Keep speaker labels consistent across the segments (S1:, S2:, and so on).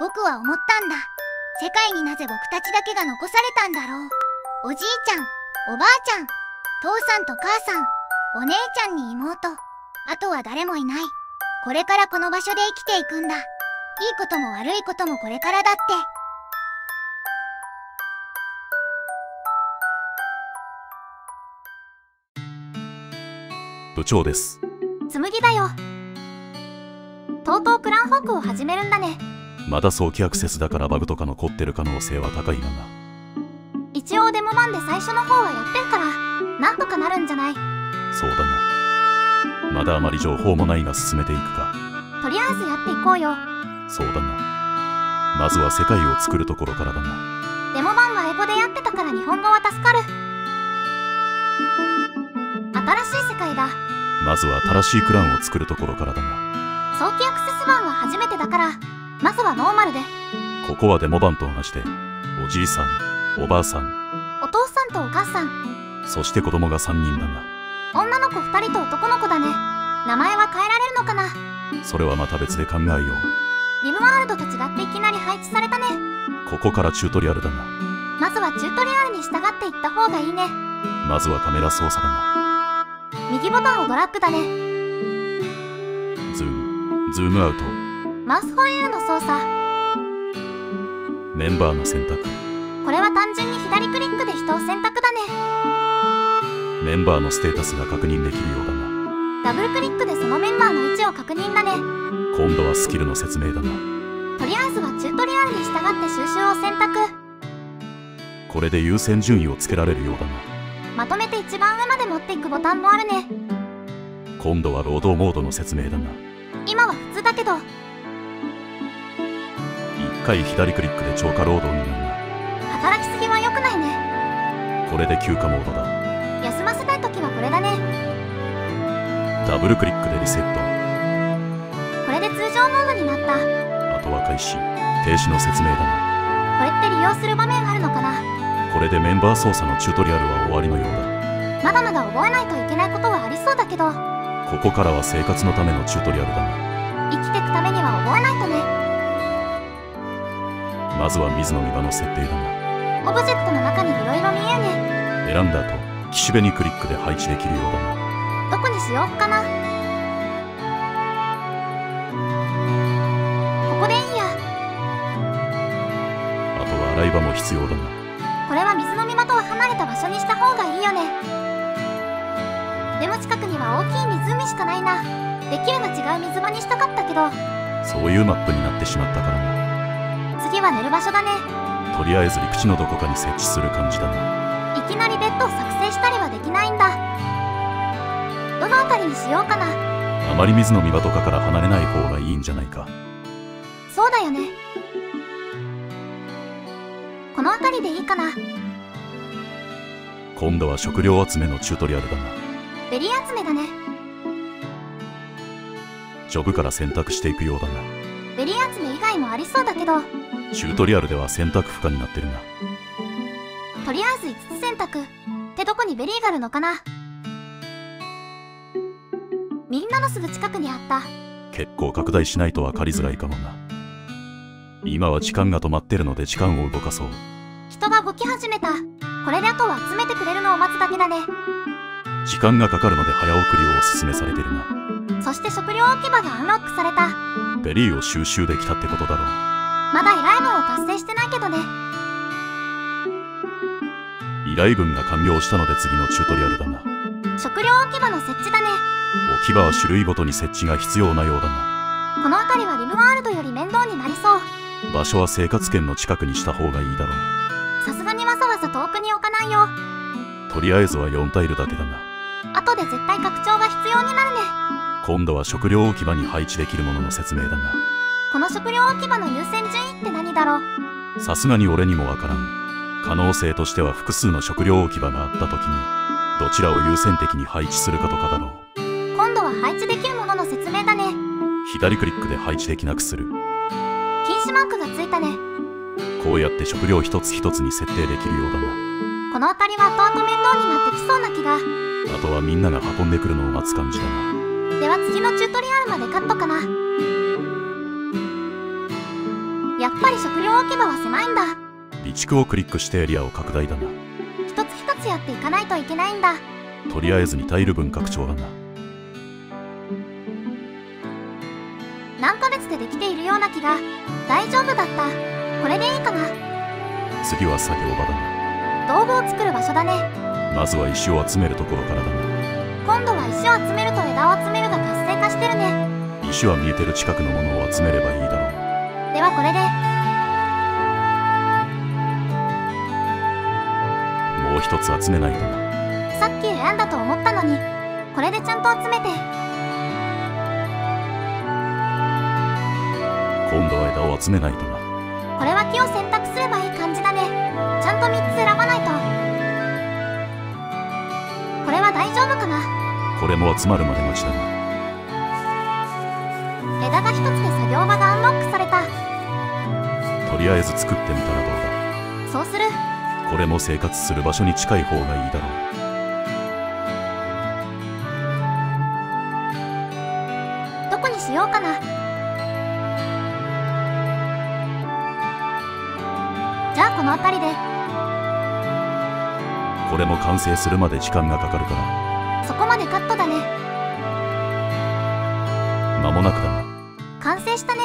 S1: 僕は思ったんだ。世界になぜ僕たちだけが残されたんだろう。おじいちゃんおばあちゃん父さんと母さんお姉ちゃんに妹あとは誰もいない。これからこの場所で生きていくんだ。いいことも悪いこともこれからだって。
S2: 部長です。
S3: 紬だよ。とうとうクランフォークを始めるんだね
S2: まだ早期アクセスだからバグとか残ってる可能性は高いがな。
S3: 一応デモ版で最初の方はやってるからなんとかなるんじゃない？
S2: そうだな。まだあまり情報もないが進めていくか。
S3: とりあえずやっていこうよ。
S2: そうだな。まずは世界を作るところからだな。
S3: デモ版は英語でやってたから日本語は助かる。新しい世界だ。
S2: まずは新しいクランを作るところからだな。
S3: 早期アクセス版は初めてだからまずはノーマルで。
S2: ここはデモ版と同じでおじいさんおばあさん
S3: お父さんとお母さん。
S2: そして子供が3人だが
S3: 女の子2人と男の子だね。名前は変えられるのかな。
S2: それはまた別で考えよう。
S3: リムワールドと違っていきなり配置されたね。
S2: ここからチュートリアルだな
S3: まずはチュートリアルに従っていった方がいいね。
S2: まずはカメラ操作だな
S3: 右ボタンをドラッグだね。
S2: ズームズームアウト
S3: マウスホイールの操作。
S2: メンバーの選択。
S3: これは単純に左クリックで人を選択だね。
S2: メンバーのステータスが確認できるようだな。
S3: ダブルクリックでそのメンバーの位置を確認だね。
S2: 今度はスキルの説明だな。
S3: とりあえずはチュートリアルに従って収集を選択。
S2: これで優先順位をつけられるようだな。
S3: まとめて一番上まで持っていくボタンもあるね。
S2: 今度は労働モードの説明だな。
S3: 今は普通だけど
S2: 1回左クリックで超過労働になるな。
S3: 働きすぎは良くないね。
S2: これで休暇モードだ。
S3: 休ませたい時はこれだね。
S2: ダブルクリックでリセット。
S3: これで通常モードになった。
S2: あとは開始。停止の説明だな。
S3: これって利用する場面あるのかな。
S2: これでメンバー操作のチュートリアルは終わりのようだ。
S3: まだまだ覚えないといけないことはありそうだけど。
S2: ここからは生活のためのチュートリアルだな。
S3: 生きてくためには覚えないとね
S2: まずは水の見場の設定だな。
S3: オブジェクトの中にいろいろ見えね
S2: 選んだ後岸辺にクリックで配置できるようだな。
S3: どこにしようかな。ここでいいや。
S2: あとは洗い場も必要だな。
S3: これは水飲み場とは離れた場所にした方がいいよね。でも近くには大きい湖しかないな。できれば違う水場にしたかったけど。
S2: そういうマップになってしまったからな
S3: 次は寝る場所だね。
S2: とりあえず陸地のどこかに設置する感じだな。い
S3: きなりベッドを作成したりはできないんだ。どの辺りにしようかな。
S2: あまり水飲み場とかから離れない方がいいんじゃないか。
S3: そうだよね。この辺りでいいかな。
S2: 今度は食料集めのチュートリアルだな。
S3: ベリー集めだね。
S2: ジョブから選択していくようだな。
S3: ベリー集め以外もありそうだけど
S2: チュートリアルでは選択不可になってるな。
S3: とりあえず5つ選択。ってどこにベリーがあるのかな？みんなのすぐ近くにあった。
S2: 結構拡大しないと分かりづらいかもな。今は時間が止まってるので時間を動かそう。
S3: 人が動き始めた。これであとは集めてくれるのを待つだけだね。
S2: 時間がかかるので早送りをおすすめされてるな。
S3: そして食料置き場がアンロックされた。
S2: ベリーを収集できたってことだろう
S3: まだ依頼文を達成してないけどね。
S2: 依頼文が完了したので次のチュートリアルだな。
S3: 食料置き場の設置だね。
S2: 置き場は種類ごとに設置が必要なようだな。
S3: この辺りはリムワールドより面倒になりそう。
S2: 場所は生活圏の近くにした方がいいだろ
S3: さすがにわざわざ遠くに置かないよ。
S2: うとりあえずは4タイルだけだな。
S3: 後で絶対拡張が必要になるね。
S2: 今度は食料置き場に配置できるものの説明だな
S3: この食料置き場の優先順位って何だろう？
S2: さすがに俺にもわからん。可能性としては複数の食料置き場があった時にどちらを優先的に配置するかとかだろう。
S3: 今度は配置できるものの説明だね。
S2: 左クリックで配置できなくする。
S3: 禁止マークがついたね。
S2: こうやって食料一つ一つに設定できるようだな。
S3: この辺りは後々面倒になってきそうな気が。
S2: あとはみんなが運んでくるのを待つ感じだな。
S3: では次のチュートリアルまでカットかなぱり食料置き場は狭いんだ。
S2: 備蓄をクリックしてエリアを拡大だな。
S3: 一つ一つやっていかないといけないんだ。
S2: とりあえずにタイル分拡張だな。
S3: 何ヶ月でできているような気が。大丈夫だった。これでいいかな。
S2: 次は作業場だな。
S3: 道具を作る場所だね。
S2: まずは石を集めるところからだな。
S3: 今度は石を集めると枝を集めるが活性化してるね。
S2: 石は見えてる近くのものを集めればいいだろう。
S3: ではこれで
S2: 一つ集めないとな
S3: さっき選んだと思ったのにこれでちゃんと集めて。
S2: 今度は枝を集めないとな。
S3: これは木を選択すればいい感じだね。ちゃんと3つ選ばないと。これは大丈夫かな。
S2: これも集まるまで待ちだな。
S3: 枝が1つで作業場がアンロックされた。
S2: とりあえず作ってみたらどうだ。
S3: そうする
S2: これも生活する場所に近い方がいいだろう。
S3: どこにしようかな。じゃあこの辺りで。
S2: これも完成するまで時間がかかるから。
S3: そこまでカットだね。
S2: 間もなくだな。
S3: 完成したね。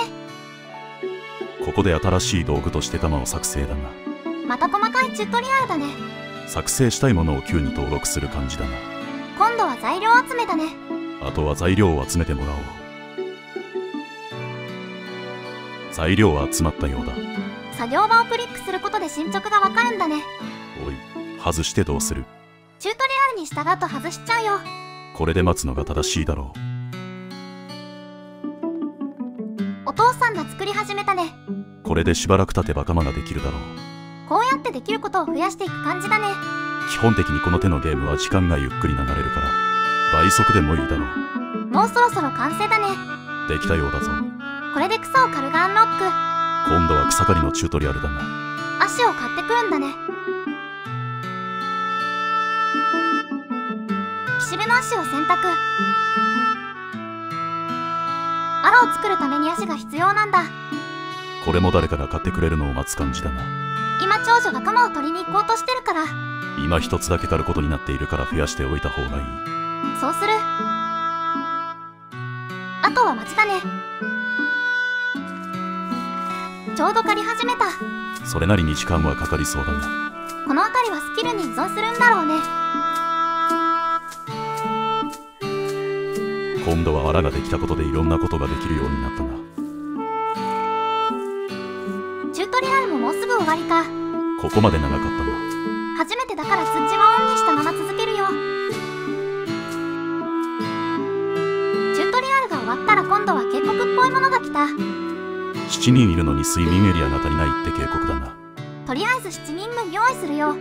S2: ここで新しい道具として弾を作成だな
S3: また細かいチュートリアルだね。
S2: 作成したいものを Q に登録する感じだな。
S3: 今度は材料集めだね。
S2: あとは材料を集めてもらおう。材料は集まったようだ。
S3: 作業場をクリックすることで進捗がわかるんだね。
S2: おい外してどうする？
S3: チュートリアルに従うと外しちゃうよ。
S2: これで待つのが正しいだろ
S3: お父さんが作り始めたね。
S2: うこれでしばらく経てば鎌ができるだろう
S3: ってできることを増やしていく感じだね。
S2: 基本的にこの手のゲームは時間がゆっくり流れるから倍速でもいいだろう。
S3: もうそろそろ完成だね。
S2: できたようだぞ。
S3: これで草を刈るがアンロック。
S2: 今度は草刈りのチュートリアルだな。
S3: 足を買ってくるんだね。岸辺の足を選択。アロを作るために足が必要なんだ。
S2: これも誰かが買ってくれるのを待つ感じだな
S3: 今長女が鎌を取りに行こうとしてるから。
S2: 今一つだけ狩ることになっているから増やしておいた方がいい。
S3: そうする。あとは待ちだね。ちょうど刈り始めた。
S2: それなりに時間はかかりそうだな。
S3: この辺りはスキルに依存するんだろうね。
S2: 今度は藁ができたことでいろんなことができるようになったな。
S3: チわりか。
S2: ここまで長かったな
S3: 初めてだから通知はオンにしたまま続けるよ。チュートリアルが終わったら今度は警告っぽいものが来た。
S2: 7人いるのに睡眠エリアが足りないって警告だな。
S3: とりあえず7人分用意するよ。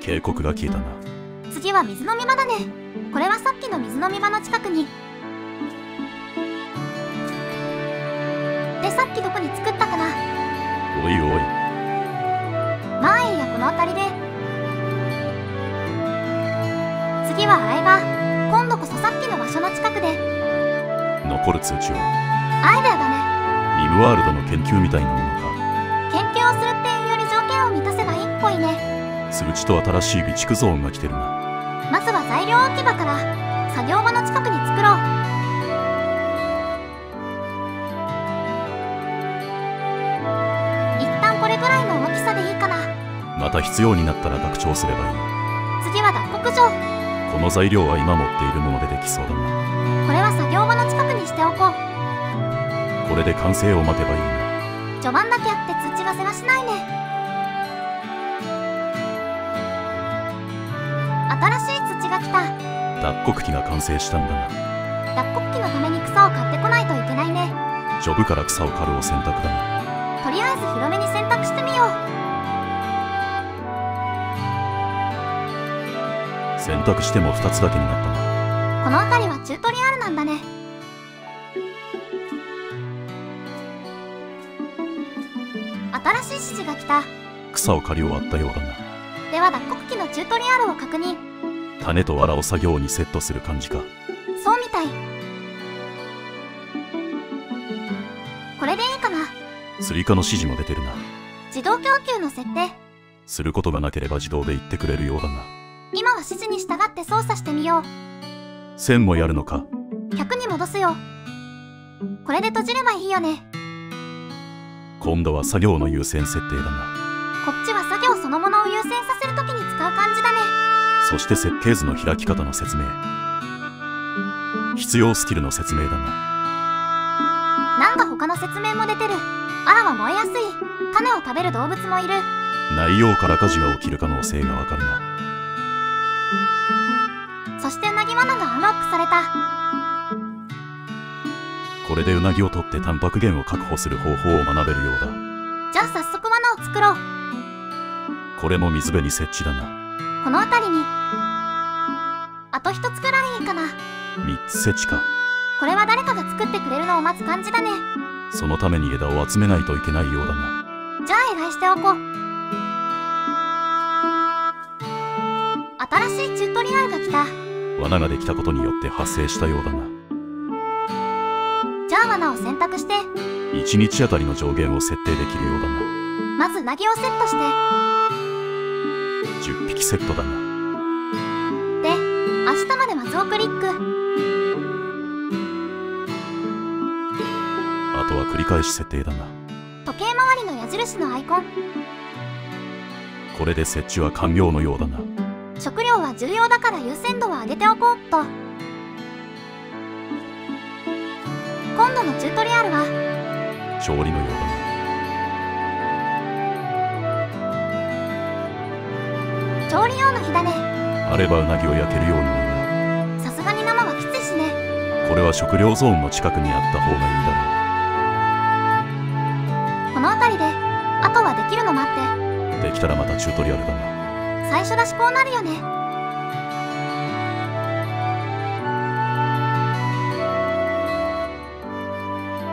S2: 警告が消えたな。
S3: 次は水飲み場だね。これはさっきの水飲み場の近くにさっきどこに作ったかな。
S2: おいおい。
S3: まあいいやこの辺りで。次は洗い場今度こそさっきの場所の近くで。
S2: 残る通知は？
S3: アイデアだね。
S2: リムワールドの研究みたいなものか。
S3: 研究をするっていうより条件を満たせばいいっぽいね。
S2: 通知と新しい備蓄ゾーンが来てるな。
S3: まずは材料置き場から作業場の近くに作ろう
S2: また必要になったら拡張すればいい。
S3: 次は脱穀場
S2: この材料は今持っているものでできそうだな。
S3: これは作業場の近くにしておこう。
S2: これで完成を待てばいいな。
S3: 序盤だけあって通知がせわしないね。新しい土が来た。
S2: 脱穀機が完成したんだな。
S3: 脱穀機のために草を買ってこないといけないね。
S2: ジョブから草を刈るを選択だな。
S3: とりあえず広めに選択してみよう
S2: 選択しても2つだけになったな。
S3: この辺りはチュートリアルなんだね。新しい指示が来た。
S2: 草を刈り終わったようだな。
S3: では脱穀機のチュートリアルを確認。
S2: 種と藁を作業にセットする感じか。
S3: そうみたい。これでいいかな。
S2: 追加の指示も出てるな。
S3: 自動供給の設定。
S2: することがなければ自動で言ってくれるようだな
S3: 今は指示に従って操作してみよう。
S2: 1000もやるのか
S3: ？100に戻すよ。これで閉じればいいよね。
S2: 今度は作業の優先設定だな。
S3: こっちは作業そのものを優先させるときに使う感じだね。
S2: そして設計図の開き方の説明。必要スキルの説明だな。
S3: なんか他の説明も出てる。あらは燃えやすい。種を食べる動物もいる。
S2: 内容から火事が起きる可能性がわかるな
S3: そしてうなぎ罠がアンロックされた。
S2: これでうなぎを取ってタンパク源を確保する方法を学べるようだ。
S3: じゃあ早速罠を作ろう。
S2: これも水辺に設置だな。
S3: この辺りに。あと一つくらいいいかな。
S2: 3つ設置か。
S3: これは誰かが作ってくれるのを待つ感じだね。
S2: そのために枝を集めないといけないようだな。
S3: じゃあ依頼しておこう。新しいチュートリアルが来た
S2: 罠ができたことによって発生したようだな。
S3: じゃあ罠を選択して。
S2: 1日あたりの上限を設定できるようだな。
S3: まずうなぎをセットして。
S2: 10匹セットだな。
S3: で明日まで松尾クリック。
S2: あとは繰り返し設定だな。
S3: 時計回りの矢印のアイコン。
S2: これで設置は完了のようだな
S3: 食料は重要だから優先度を上げておこうっと。今度のチュートリアルは？
S2: 調理のようだな
S3: 調理用の火だね
S2: あればうなぎを焼けるようになる。な
S3: さすがに生はきついしね。
S2: これは食料ゾーンの近くにあった方がいいだろ
S3: この辺りであとはできるの待って。
S2: うできたらまたチュートリアルだな
S3: 最初だしこうなるよね。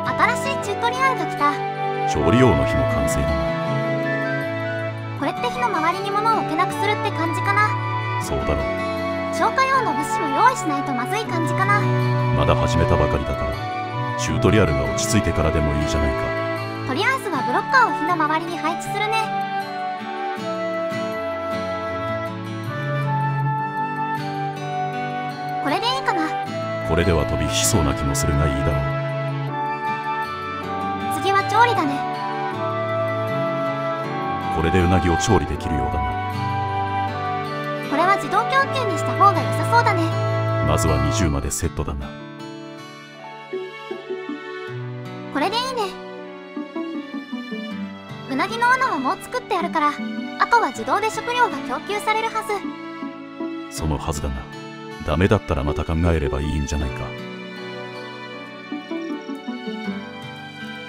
S3: 新しいチュートリアルが来た。
S2: 調理用の火の完成
S3: これって火の周りに物を置けなくするって感じかな。
S2: そうだろ
S3: 消火用の物資も用意しないとまずい感じかな。
S2: まだ始めたばかりだからチュートリアルが落ち着いてからでもいいじゃないか。
S3: とりあえずはブロッカーを火の周りに配置するねこれで
S2: は飛び火しそうな気もするがいいだろ
S3: 次は調理だね。
S2: うこれでうなぎを調理できるようだな。
S3: これは自動供給にした方が良さそうだね。
S2: まずは20までセットだな。
S3: これでいいね。うなぎの罠はもう作ってあるからあとは自動で食料が供給されるはず。
S2: そのはずだなダメだったらまた考えればいいんじゃないか。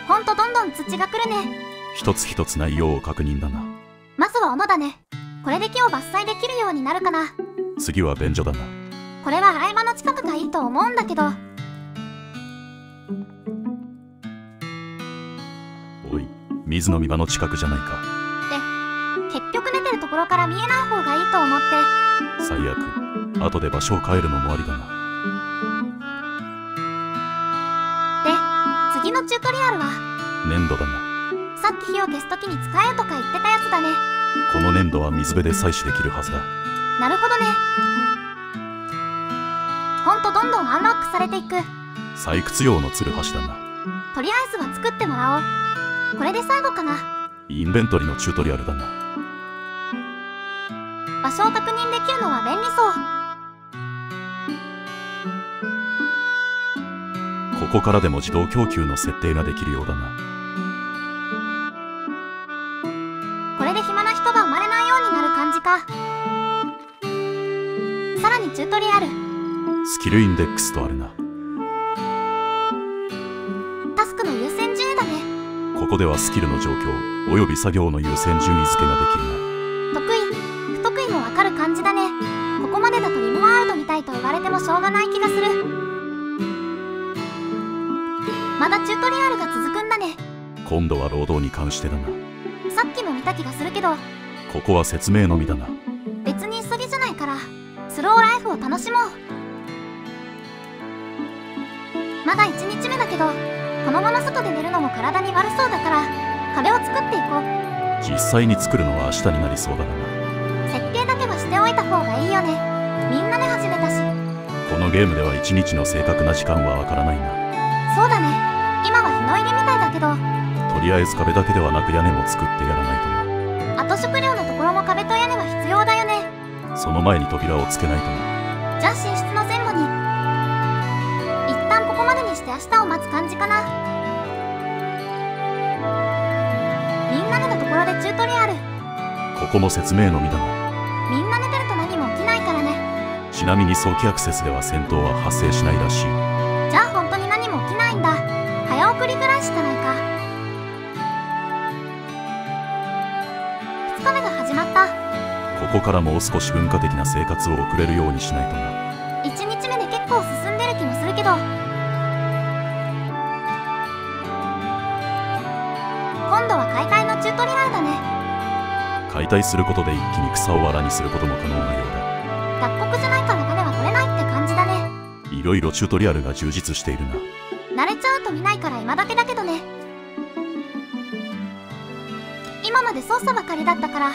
S3: ほんとどんどん土が来るね。
S2: 一つ一つ内容を確認だな。
S3: まずは斧だね。これで木を伐採できるようになるかな。
S2: 次は便所だな。
S3: これは洗い場の近くがいいと思うんだけど。
S2: おい水飲み場の近くじゃないか。
S3: 結局出てるところから見えない方がいいと思って。
S2: 最悪後で場所を変えるのもありだな。
S3: で次のチュートリアルは？
S2: 粘土だな。
S3: さっき火を消す時に使えとか言ってたやつだね。
S2: この粘土は水辺で採取できるはずだ。
S3: なるほどね。ほんとどんどんアンロックされていく。
S2: 採掘用のツルハシだな。
S3: とりあえずは作ってもらおう。これで最後かな。
S2: インベントリのチュートリアルだな。
S3: 場所を確認できるのは便利そう
S2: ここからでも自動供給の設定ができるようだな。
S3: これで暇な人が生まれないようになる感じか。さらにチュートリアル。
S2: スキルインデックスとあるな。
S3: タスクの優先順位だね。
S2: ここではスキルの状況および作業の優先順位付けができるな。
S3: 得意。不得意もわかる感じだね。ここまでだとリムワールドみたいと言われてもしょうがない気がするまだチュートリアルが続くんだね。
S2: 今度は労働に関してだな。
S3: さっきも見た気がするけど。
S2: ここは説明のみだな。
S3: 別に急ぎじゃないから。スローライフを楽しもう。まだ1日目だけどこのまま外で寝るのも体に悪そうだから壁を作っていこう。
S2: 実際に作るのは明日になりそうだがな。
S3: 設計だけはしておいた方がいいよね。みんなで始めたし。
S2: このゲームでは一日の正確な時間はわからないな。
S3: そうだね今は日の入りみたいだけど
S2: とりあえず壁だけではなく屋根も作ってやらないとな。
S3: 後食料のところも壁と屋根は必要だよね。
S2: その前に扉をつけないとな。
S3: じゃあ寝室の前後に。一旦ここまでにして明日を待つ感じかな。みんな寝たところでチュートリアル。
S2: ここも説明のみだな
S3: みんな寝てると何も起きないからね。
S2: ちなみに早期アクセスでは戦闘は発生しないらしいここからもう少し文化的な生活を送れるようにしないとな。
S3: 1日目で結構進んでる気もするけど。今度は解体のチュートリアルだね。
S2: 解体することで一気に草を藁にすることも可能なようだ。
S3: 脱穀じゃないから種は取れないって感じだね。
S2: いろいろチュートリアルが充実しているな。
S3: 慣れちゃうと見ないから今だけだけどね。今まで操作ばかりだったから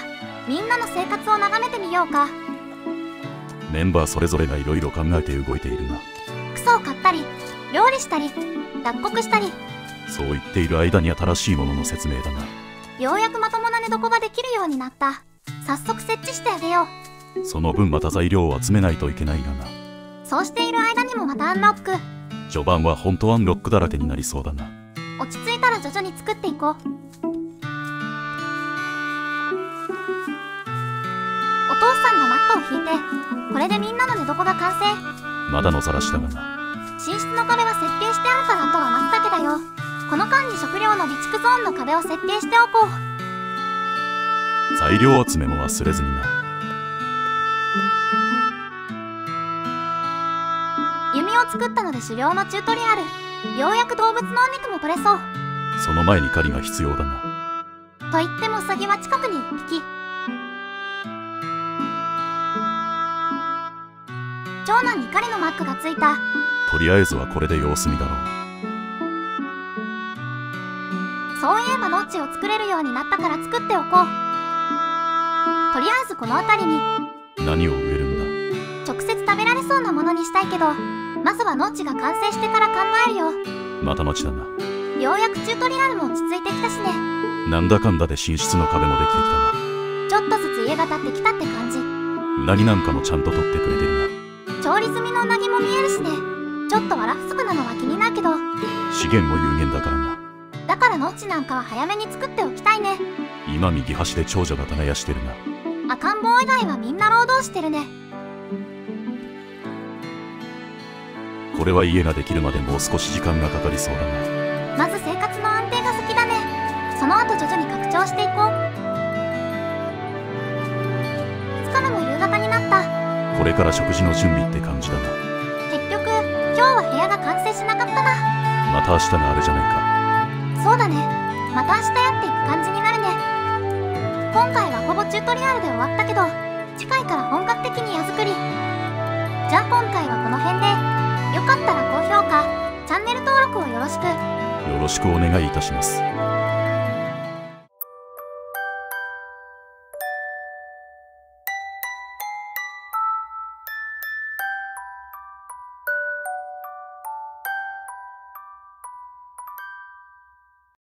S3: みんなの生活を眺めてみようか。
S2: メンバーそれぞれがいろいろ考えて動いているな。
S3: 草を買ったり料理したり脱穀したり。
S2: そう言っている間に新しいものの説明だな。
S3: ようやくまともな寝床ができるようになった。早速設置してあげよ
S2: その分また材料を集めないといけないがな。
S3: うそうしている間にもまたアンロック。
S2: 序盤は本当はアンロックだらけになりそうだな。
S3: 落ち着いたら徐々に作っていこう父さんがマットを引いてこれでみんなの寝床が完成。
S2: まだのざらしだがな。
S3: 寝室の壁は設定してあるからあとは待つだけだよ。この間に食料の備蓄ゾーンの壁を設定しておこう。
S2: 材料集めも忘れずにな。
S3: 弓を作ったので狩猟のチュートリアル。ようやく動物のお肉も取れそう。
S2: その前に狩りが必要だな。
S3: と言ってもウサギは近くに1匹長男に狩りのマークがついた。
S2: とりあえずはこれで様子見だろう。
S3: そういえばノッチを作れるようになったから作っておこう。とりあえずこの辺りに。
S2: 何を植えるんだ？
S3: 直接食べられそうなものにしたいけど。まずはノッチが完成してから考えるよ。
S2: また町だな。
S3: ようやくチュートリアルも落ち着いてきたしね。
S2: なんだかんだで寝室の壁もできてきたな。
S3: ちょっとずつ家が建ってきたって感じ。
S2: うなぎなんかもちゃんと取ってくれてる
S3: 調理済みのうなぎも見えるしね。ちょっとわらふすくなのは気になるけど。
S2: な資源も有限だからな。
S3: だからノッチなんかは早めに作っておきたいね。
S2: 今右端で長女が耕してるな。
S3: 赤ん坊以外はみんな労働してるね。
S2: これは家ができるまでもう少し時間がかかりそうだな。
S3: まず生活の安定が先だね。その後徐々に拡張していこう
S2: これから食事の準備って感じだな。
S3: 結局今日は部屋が完成しなかったな。
S2: また明日があるじゃないか。
S3: そうだね。また明日やっていく感じになるね。今回はほぼチュートリアルで終わったけど次回から本格的に矢作り。じゃあ今回はこの辺で。よかったら高評価チャンネル登録をよろしく。
S2: よろしくお願いいたします